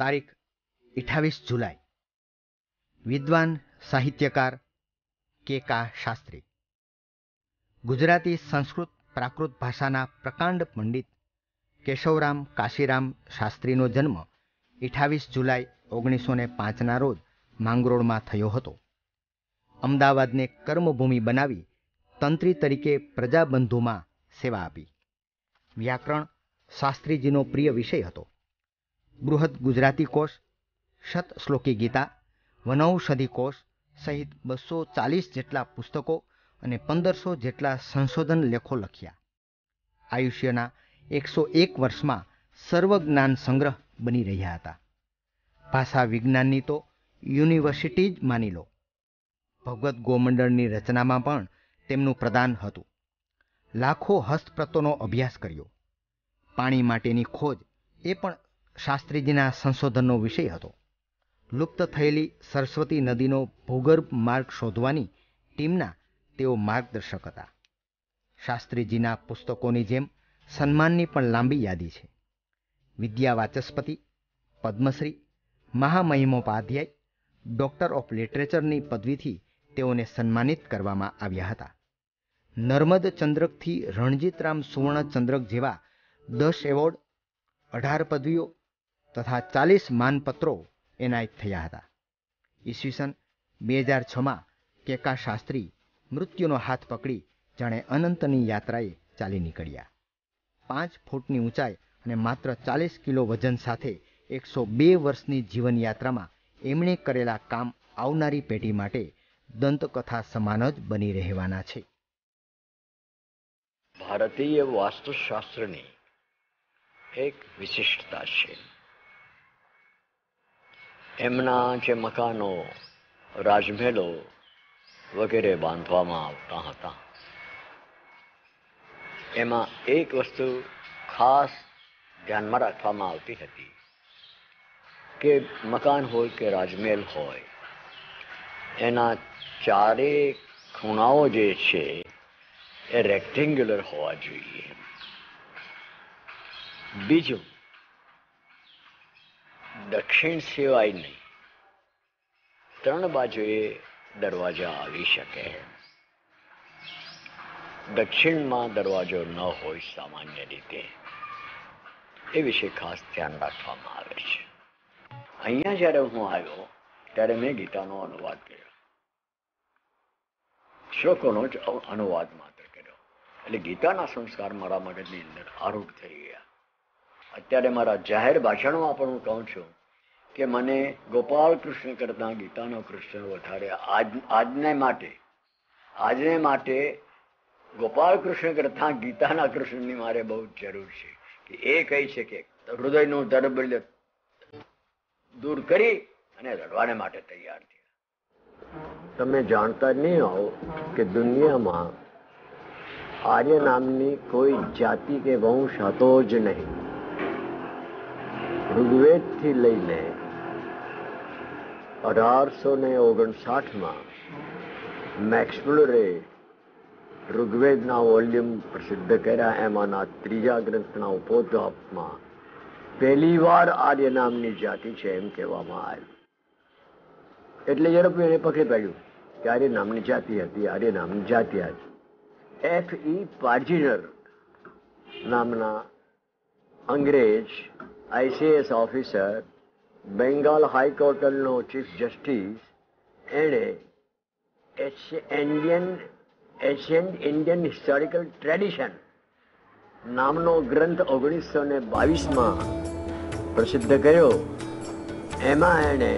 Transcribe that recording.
તારીખ અઠ્ઠાવીસ જુલાઈ. વિદ્વાન સાહિત્યકાર કે કા શાસ્ત્રી. ગુજરાતી સંસ્કૃત પ્રાકૃત ભાષાના પ્રકાંડ પંડિત કેશવરામ કાશીરામ શાસ્ત્રીનો જન્મ અઠ્ઠાવીસ જુલાઈ ઓગણીસો ને પાંચના રોજ માંગરોળમાં થયો હતો. અમદાવાદને કર્મભૂમિ બનાવી તંત્રી તરીકે પ્રજાબંધુમાં સેવા આપી. વ્યાકરણ શાસ્ત્રીજીનો પ્રિય વિષય હતો. બૃહદ ગુજરાતી કોષ શત શ્લોકી ગીતા વનૌષધિ કોષ સહિત બસો ચાલીસ જેટલા પુસ્તકો અને પંદરસો જેટલા સંશોધન લેખો લખ્યા. આયુષ્યના એકસો એક વર્ષમાં સર્વજ્ઞાન સંગ્રહ બની રહ્યા હતા. ભાષા વિજ્ઞાનની તો યુનિવર્સિટી જ માની લો. ભગવદ્ ગોમંડળની રચનામાં પણ તેમનું પ્રદાન હતું. લાખો હસ્તપ્રતોનો અભ્યાસ કર્યો. પાણી માટેની ખોજ એ પણ શાસ્ત્રીજીના સંશોધનનો વિષય હતો. લુપ્ત થયેલી સરસ્વતી નદીનો ભૂગર્ભ માર્ગ શોધવાની ટીમના તેઓ માર્ગદર્શક હતા. શાસ્ત્રીજીના પુસ્તકોની જેમ સન્માનની પણ લાંબી યાદી છે. વિદ્યા વાચસ્પતિ, પદ્મશ્રી, મહામહિમોપાધ્યાય, ડોક્ટર ઓફ લિટરેચરની પદવીથી તેઓને સન્માનિત કરવામાં આવ્યા હતા. નર્મદ ચંદ્રકથી રણજીતરામ સુવર્ણ ચંદ્રક જેવા દસ એવોર્ડ, અઢાર પદવીઓ તથા ચાલીસ માનપત્રો એનાયત થયા હતા. ઈસવીસન બે હજાર છમાં કેકા શાસ્ત્રી મૃત્યુનો હાથ પકડી જાણે અનંતની યાત્રાએ ચાલી નીકળ્યા. પાંચ ફૂટની ઊંચાઈ અને માત્ર ચાલીસ કિલો વજન સાથે એકસો બે વર્ષની જીવનયાત્રામાં એમણે કરેલા કામ આવનારી પેઢી માટે દંતકથા સમાન જ બની રહેવાના છે. ભારતીય વાસ્તુશાસ્ત્રની એક વિશિષ્ટતા છે. એમના જે મકાનો, રાજમહેલો વગેરે બાંધવામાં આવતા હતા. એમાં એક વસ્તુ ખાસ ધ્યાનમાં રાખવામાં આવતી હતી કે મકાન હોય કે રાજમહેલ હોય, એના ચારે ખૂણાઓ જે છે એ રેક્ટેન્ગ્યુલર હોવા જોઈએ. બીજું દક્ષિણ સિવાય નહીં. ત્રણ બાજુએ દરવાજા આવી શકે. દક્ષિણમાં દરવાજો ન હોય સામાન્ય રીતે. એ વિશે ખાસ ધ્યાન રાખવામાં આવે છે. અહીંયા જ્યારે હું આવ્યો, ત્યારે મેં ગીતાનો અનુવાદ કર્યો. શ્લોકોનો જ અનુવાદ માત્ર કર્યો. એટલે ગીતાના સંસ્કાર મારા મગજની અંદર આરૂઢ થઈ ગયા. અત્યારે મારા જાહેર ભાષણમાં પણ હું કહું છું કે મને ગોપાલ કૃષ્ણ કરતા ગીતાનો કૃષ્ણ વધારે આજ, આજને માટે આજને માટે ગોપાલ કૃષ્ણ કરતા ગીતાના કૃષ્ણની મારે બહુ જરૂર છે. કે એ કહી છે કે હૃદયનું દરબલ્ય દૂર કરી અને લડવાને માટે તૈયાર થયા. તમે જાણતા નહીં હો કે દુનિયામાં આર્ય નામની કોઈ જાતિ કે વંશ હતો જ નહીં. ઋગ્વેદથી લઈને અઢારસો ને ઓગણસાઠમાં મેક્સમુલરે ઋગ્વેદના વોલ્યુમ પ્રસિદ્ધ કર્યા. એમાંના ત્રીજા ગ્રંથના ઉપોદ્ઘાતમાં પહેલી વાર આર્ય નામની જાતિ છે એમ કહેવામાં આવ્યું. એટલે ઝડપ એને પકડી પાડ્યું કે આર્ય નામની જાતિ હતી, આર્ય નામની જાતિ હતી. એફ ઈ પાર્જિનર નામના અંગ્રેજ આઈસીએસ ઓફિસર બેંગાલ હાઈકોર્ટનો ચીફ જસ્ટિસ એણે Indian ancient Indian historical tradition નામનો ગ્રંથ ઓગણીસો ને બાવીસમાં પ્રસિદ્ધ કર્યો એમાં એણે